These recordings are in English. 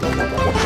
Bye.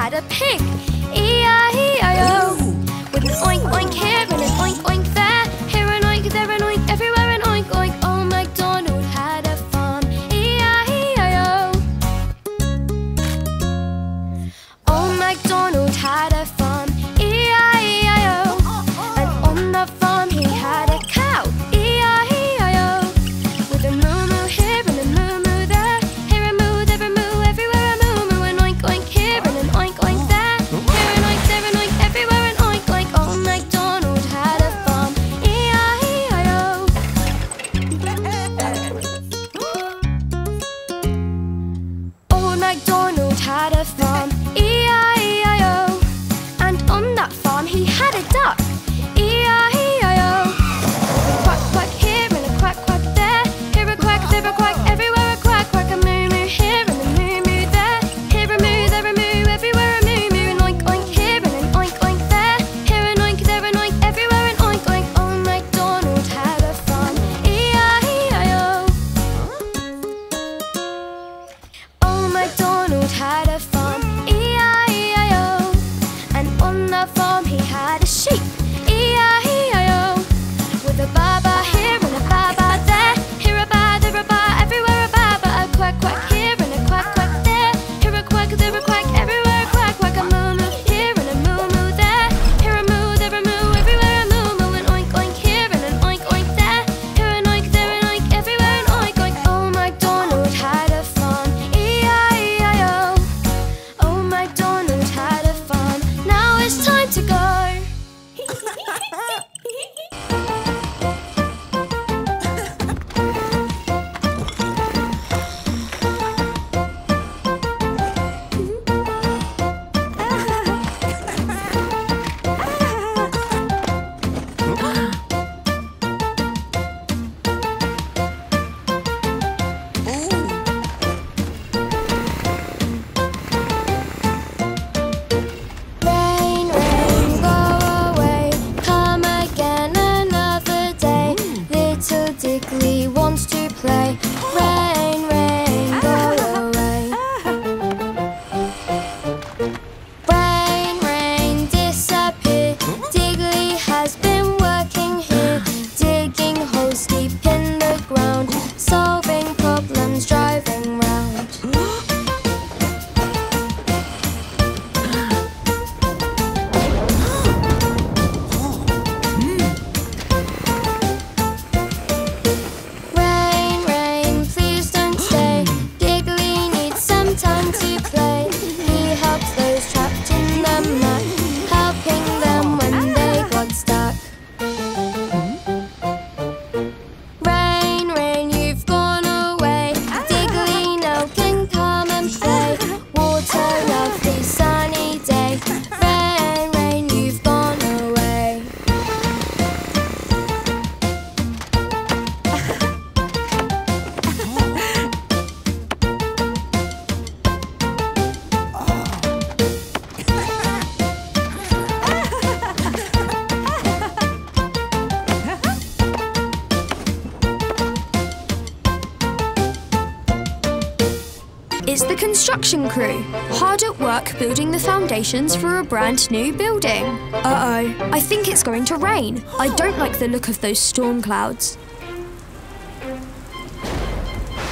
Had a pig. E-I-E-I-O. Some building the foundations for a brand new building. Uh oh, I think it's going to rain. I don't like the look of those storm clouds.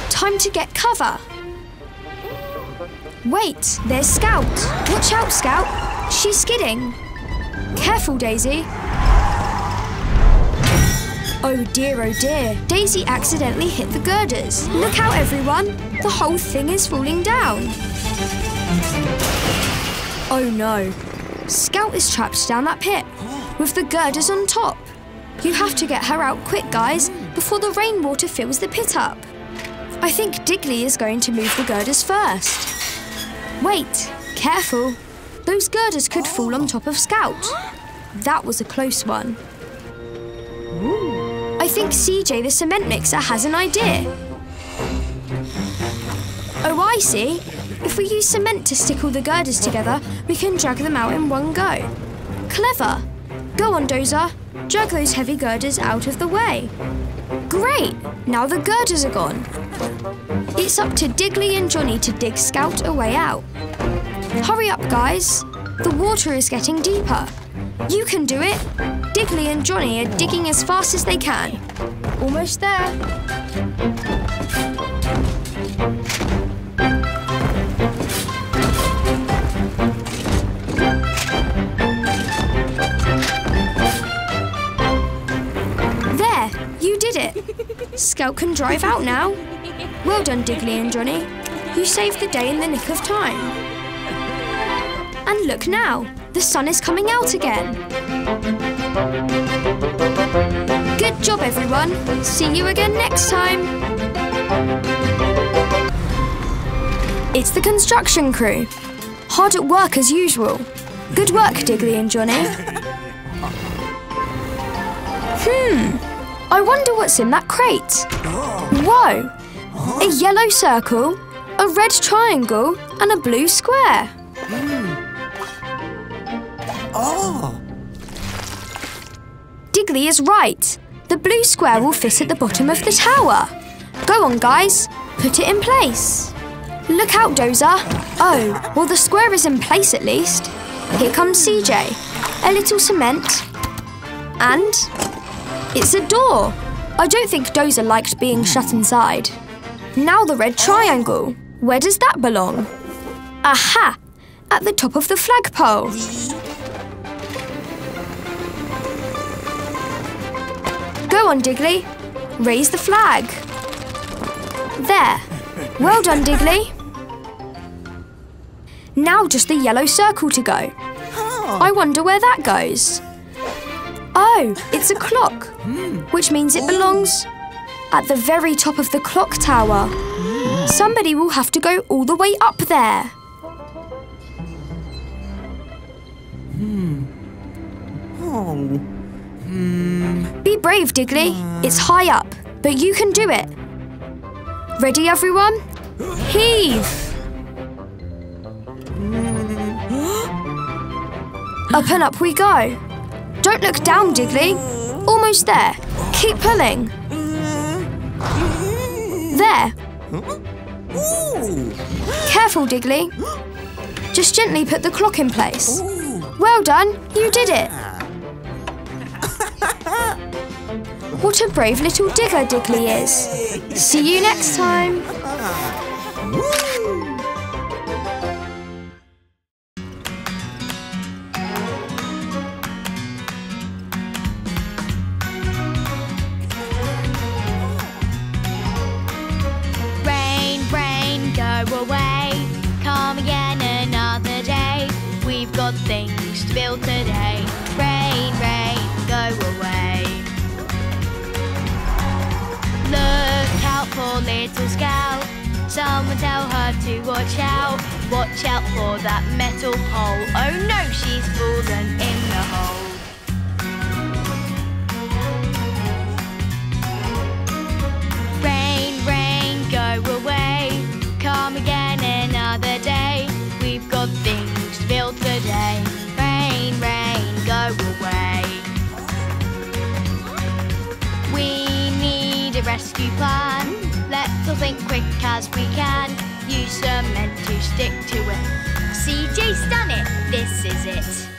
Time to get cover. Wait, there's Scout. Watch out, Scout. She's skidding. Careful, Dazey. Oh dear, oh dear. Dazey accidentally hit the girders. Look out, everyone. The whole thing is falling down. Oh no. Scout is trapped down that pit with the girders on top. You have to get her out quick, guys, before the rainwater fills the pit up. I think Digley is going to move the girders first. Wait, careful. Those girders could fall on top of Scout. That was a close one. I think CJ the cement mixer has an idea. Oh, I see. If we use cement to stick all the girders together, we can drag them out in one go. Clever. Go on, Dozer. Drag those heavy girders out of the way. Great! Now the girders are gone. It's up to Digley and Johnny to dig Scout a way out. Hurry up, guys. The water is getting deeper. You can do it. Digley and Johnny are digging as fast as they can. Almost there. There, Scout can drive out now. Well done, Digley and Johnny. You saved the day in the nick of time. And look now, the sun is coming out again. Good job, everyone. See you again next time. It's the construction crew. Hard at work as usual. Good work, Digley and Johnny. Hmm. I wonder what's in that crate. Whoa! A yellow circle, a red triangle, and a blue square. Oh, Digley is right. The blue square will fit at the bottom of the tower. Go on, guys. Put it in place. Look out, Dozer. Oh, well, the square is in place at least. Here comes CJ. A little cement. And it's a door. I don't think Dozer liked being shut inside. Now the red triangle. Where does that belong? Aha! At the top of the flagpole. Go on, Digley. Raise the flag. There. Well done, Digley. Now just the yellow circle to go. I wonder where that goes. Oh, it's a clock, which means it belongs at the very top of the clock tower. Somebody will have to go all the way up there. Hmm. oh, Be brave, Digley. It's high up, but you can do it. Ready, everyone? Heave! Up and up we go. Don't look down, Digley. Almost there. Keep pulling. There. Careful, Digley. Just gently put the clock in place. Well done. You did it. What a brave little digger Digley is. See you next time. Little Scout. Someone tell her to watch out. Watch out for that metal pole. Oh no, she's fallen in the hole. Rain, rain, go away. Come again another day. We've got things to build today. Rain, rain, go away. We need a rescue plan. Let's all think quick as we can. Use cement to stick to it. CJ's done it. This is it.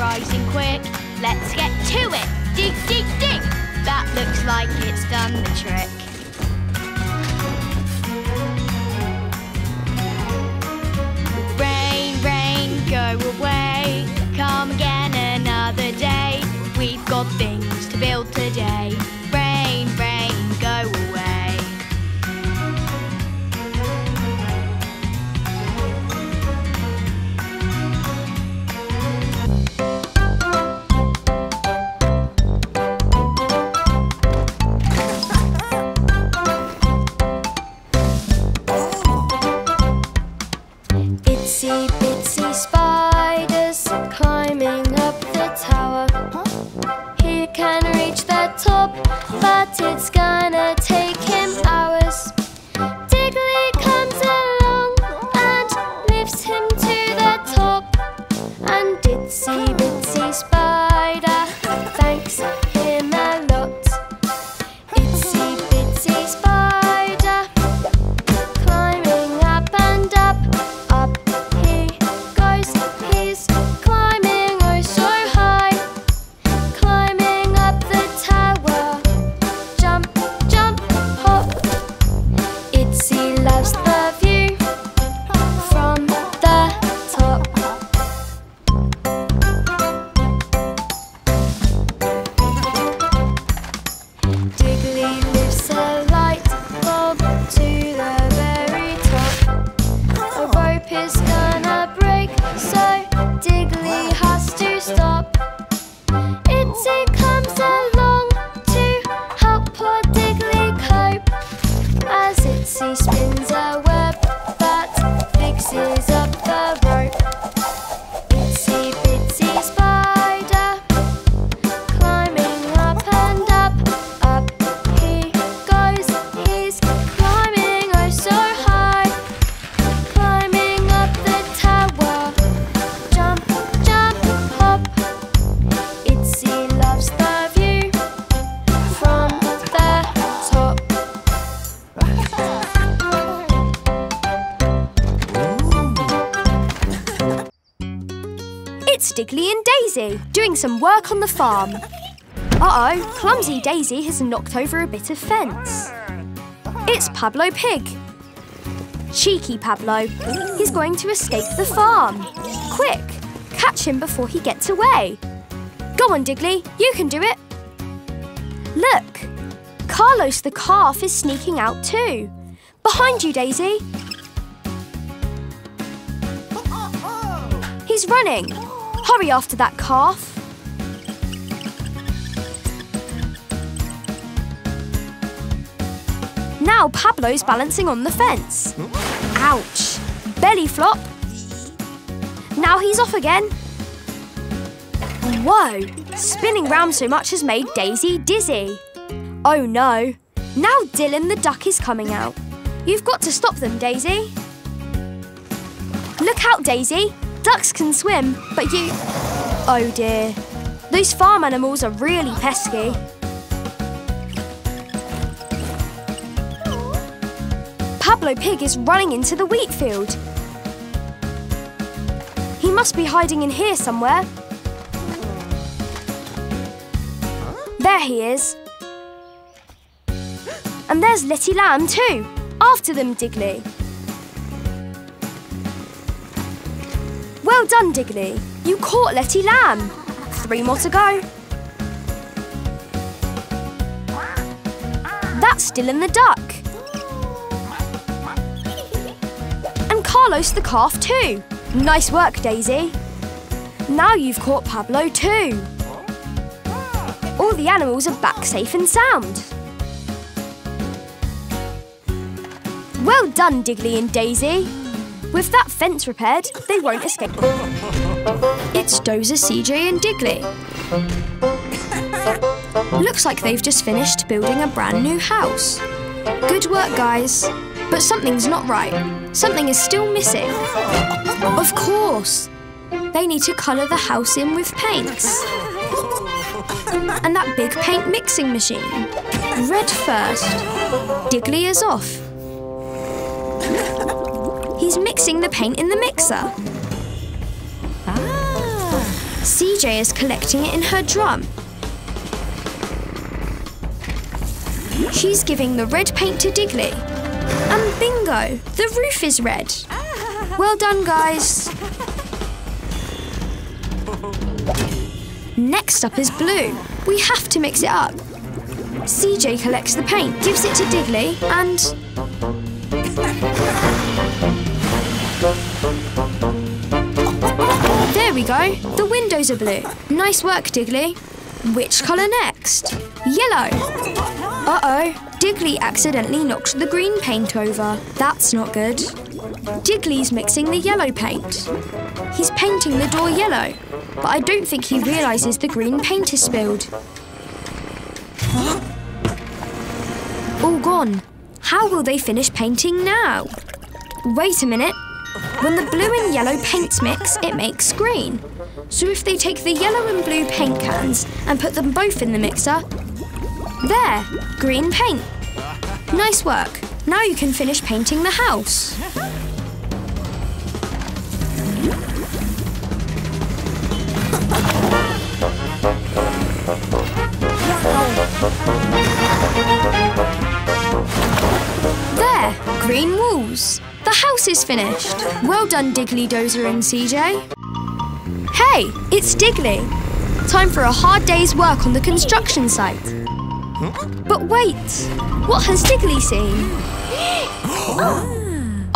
Rising quick. Let's get to it. Dig, dig, dig. That looks like it's done the trick. Rain, rain, go away. Come again another day. We've got things to build today. Dazey doing some work on the farm. Uh oh, clumsy Dazey has knocked over a bit of fence. It's Pablo Pig. Cheeky Pablo. He's going to escape the farm. Quick, catch him before he gets away. Go on, Digley, you can do it. Look, Carlos the calf is sneaking out too. Behind you, Dazey. He's running. Hurry after that calf. Now Pablo's balancing on the fence. Ouch! Belly flop. Now he's off again. Whoa! Spinning round so much has made Dazey dizzy. Oh no! Now Dylan the duck is coming out. You've got to stop them, Dazey. Look out, Dazey. Ducks can swim, but you. Oh dear. Those farm animals are really pesky. Pablo Pig is running into the wheat field. He must be hiding in here somewhere. There he is. And there's Letty Lamb too. After them, Digley. Well done, Digley. You caught Letty Lamb. Three more to go. That's Dylan the duck. And Carlos the calf too. Nice work, Dazey. Now you've caught Pablo too. All the animals are back safe and sound. Well done, Digley and Dazey. With that fence repaired, they won't escape. It's Dozer, CJ, and Digley. Looks like they've just finished building a brand new house. Good work, guys. But something's not right. Something is still missing. Of course. They need to colour the house in with paints. And that big paint mixing machine. Red first. Digley is off. He's mixing the paint in the mixer. Ah. CJ is collecting it in her drum. She's giving the red paint to Digley. And bingo, the roof is red. Well done, guys. Next up is blue. We have to mix it up. CJ collects the paint, gives it to Digley, and There we go. The windows are blue. Nice work, Digley. Which colour next? Yellow. Uh-oh. Digley accidentally knocked the green paint over. That's not good. Digley's mixing the yellow paint. He's painting the door yellow, but I don't think he realises the green paint is spilled. All gone. How will they finish painting now? Wait a minute. When the blue and yellow paints mix, it makes green. So if they take the yellow and blue paint cans and put them both in the mixer, there, green paint. Nice work. Now you can finish painting the house. There, green walls. The house is finished. Well done, Digley Dozer and CJ. Hey, it's Digley. Time for a hard day's work on the construction site. But wait, what has Digley seen?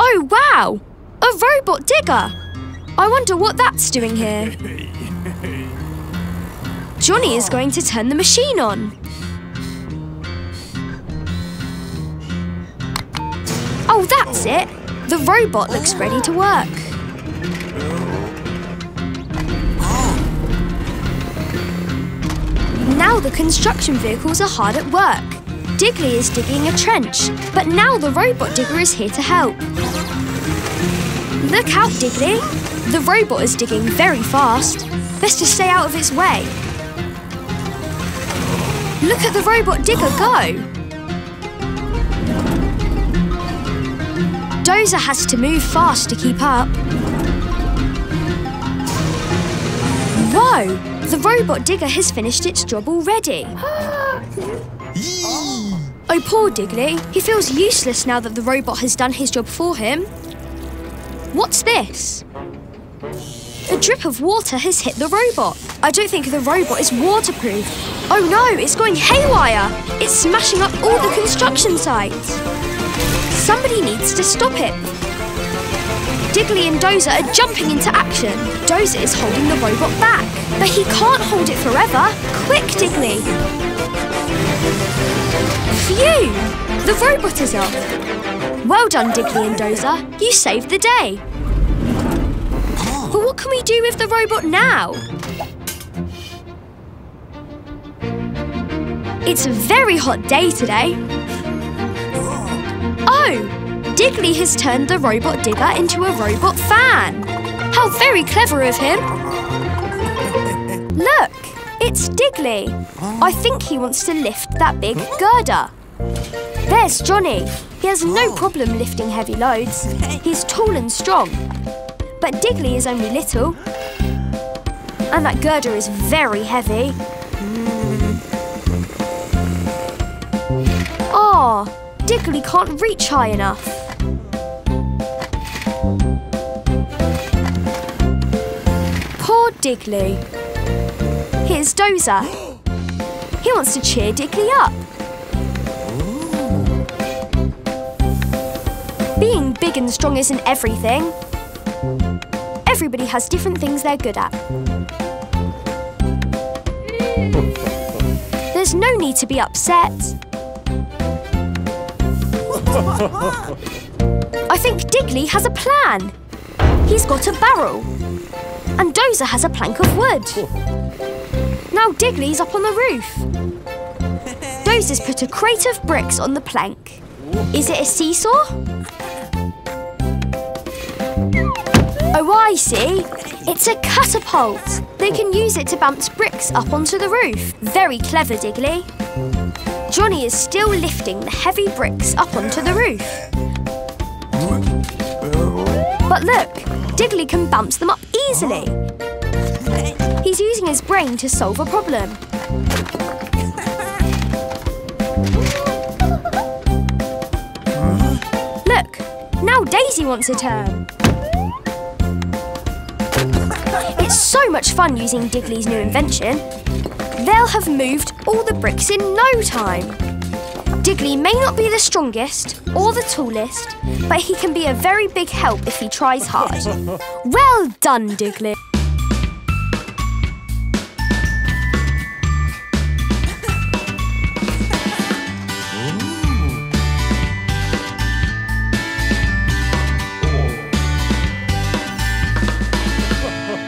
oh, wow! A robot digger! I wonder what that's doing here. Johnny is going to turn the machine on. Oh, that's it. The robot looks ready to work. Now the construction vehicles are hard at work. Digley is digging a trench, but now the robot digger is here to help. Look out, Digley! The robot is digging very fast. Best to stay out of its way. Look at the robot digger go! Dozer has to move fast to keep up. Whoa! The robot digger has finished its job already. Oh, poor Digley. He feels useless now that the robot has done his job for him. What's this? A drip of water has hit the robot. I don't think the robot is waterproof. Oh no, it's going haywire. It's smashing up all the construction sites. Somebody needs to stop it. Digley and Dozer are jumping into action. Dozer is holding the robot back, but he can't hold it forever. Quick, Digley! Phew! The robot is off. Well done, Digley and Dozer. You saved the day. But what can we do with the robot now? It's a very hot day today. Oh! Digley has turned the robot digger into a robot fan. How very clever of him. Look, it's Digley. I think he wants to lift that big girder. There's Johnny. He has no problem lifting heavy loads. He's tall and strong. But Digley is only little. And that girder is very heavy. Ah, Digley can't reach high enough. Poor Digley. Here's Dozer. He wants to cheer Digley up. Being big and strong isn't everything. Everybody has different things they're good at. There's no need to be upset. I think Digley has a plan. He's got a barrel. And Dozer has a plank of wood. Now Digley's up on the roof. Dozer's put a crate of bricks on the plank. Is it a seesaw? Oh, I see. It's a catapult. They can use it to bounce bricks up onto the roof. Very clever, Digley. Johnny is still lifting the heavy bricks up onto the roof. But look, Digley can bounce them up easily. He's using his brain to solve a problem. Look, now Dazey wants a turn. It's so much fun using Digley's new invention. They'll have moved all the bricks in no time. Digley may not be the strongest or the tallest, but he can be a very big help if he tries hard. Well done, Digley.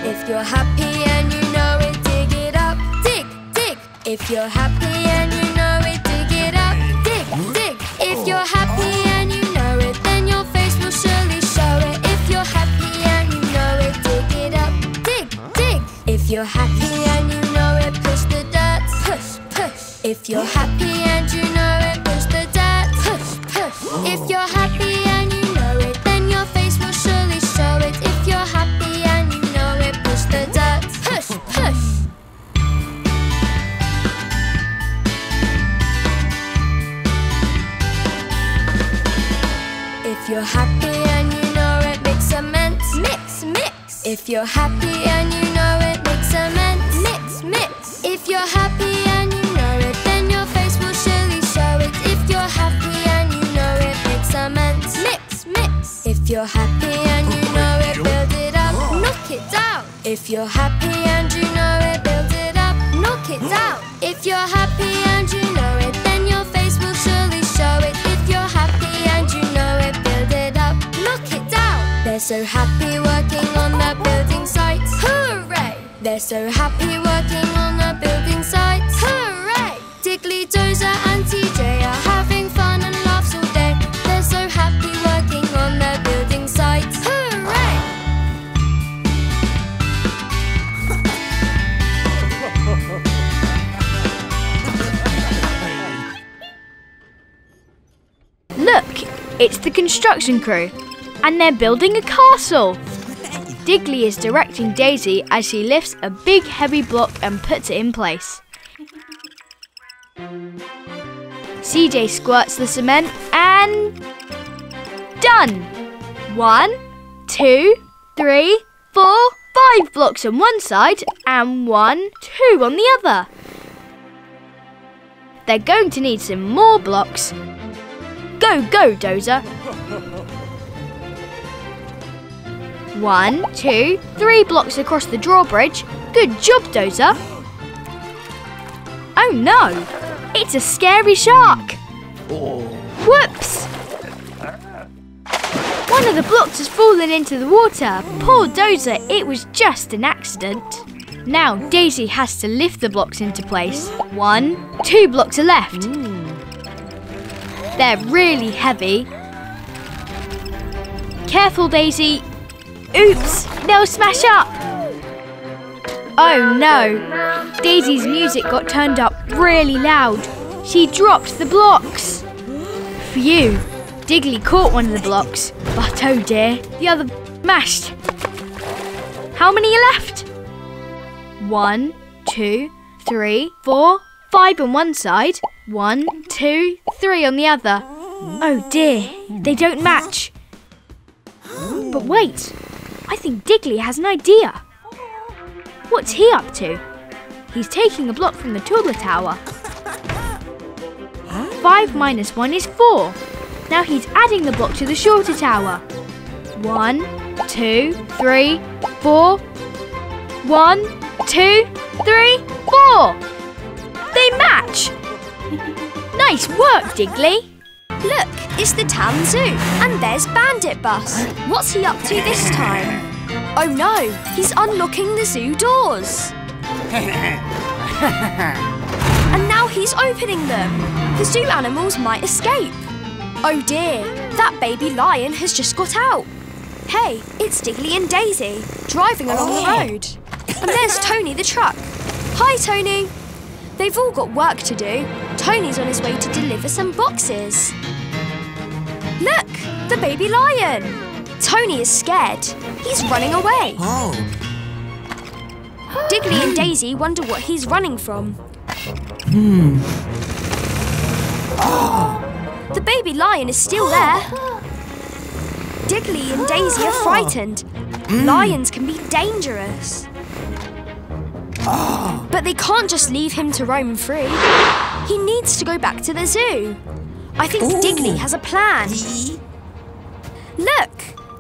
If you're happy If you're happy and you know it, dig it up. Dig, dig. If you're happy and you know it, then your face will surely show it. If you're happy and you know it, dig it up. Dig, dig. If you're happy and you know it, push the dirt. Push, push. If you're happy and you know you're happy and you know it, mix cement. Mix, mix. If you're happy and you know it, then your face will surely show it. If you're happy and you know it, mix cement. Mix, mix. If you're happy and you know it, build it up. Knock it down. If you're happy and you know it, build it up. Knock it down. If you're happy and you know it, then your face will surely show it. If you're happy and you know it, build it up. Knock it down. They're so happy working building site. Hooray! They're so happy working on the building site. Hooray! Digley, Dozer, and TJ are having fun and laughs all day. They're so happy working on the building site. Hooray! Look, it's the construction crew, and they're building a castle. Digley is directing Dazey as she lifts a big heavy block and puts it in place. CJ squirts the cement and. Done! One, two, three, four, five blocks on one side and one, two on the other. They're going to need some more blocks. Go, go, Dozer. One, two, three blocks across the drawbridge. Good job, Dozer. Oh no! It's a scary shark! Whoops! One of the blocks has fallen into the water. Poor Dozer, it was just an accident. Now Dazey has to lift the blocks into place. One, two blocks are left. They're really heavy. Careful, Dazey. Oops, they'll smash up. Oh no, Dazey's music got turned up really loud. She dropped the blocks. Phew, Digley caught one of the blocks, but oh dear, the other mashed. How many are left? One, two, three, four, five on one side. One, two, three on the other. Oh dear, they don't match. But wait, I think Digley has an idea. What's he up to? He's taking a block from the taller tower. Five minus one is four. Now he's adding the block to the shorter tower. One, two, three, four. One, two, three, four. They match. Nice work, Digley. Look, it's the town zoo, and there's Bandit Bus. What's he up to this time? Oh no, he's unlocking the zoo doors. and now he's opening them. The zoo animals might escape. Oh dear, that baby lion has just got out. Hey, it's Digley and Dazey driving along the oh. road. And there's Tony the truck. Hi, Tony. They've all got work to do. Tony's on his way to deliver some boxes. The baby lion. Tony is scared. He's running away. Oh, Digley and Dazey wonder what he's running from. Hmm. The baby lion is still there. Digley and Dazey are frightened. Lions can be dangerous. But they can't just leave him to roam free. He needs to go back to the zoo. I think Ooh. Digley has a plan. Look,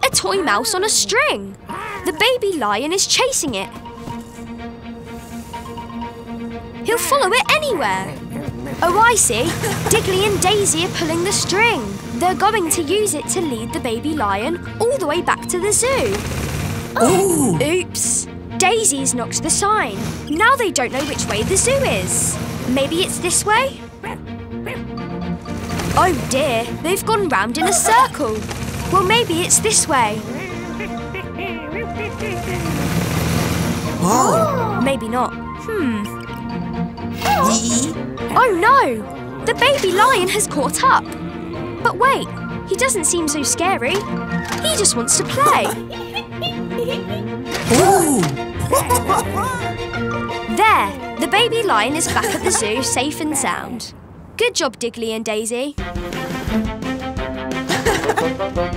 a toy mouse on a string. The baby lion is chasing it. He'll follow it anywhere. Oh, I see. Digley and Dazey are pulling the string. They're going to use it to lead the baby lion all the way back to the zoo. Ooh. Oops. Dazey's knocked the sign. Now they don't know which way the zoo is. Maybe it's this way? Oh dear, they've gone round in a circle. Well, maybe it's this way. Oh. maybe not. Hmm. Oh no! The baby lion has caught up. But wait, he doesn't seem so scary. He just wants to play. There, the baby lion is back at the zoo, safe and sound. Good job, Digley and Dazey.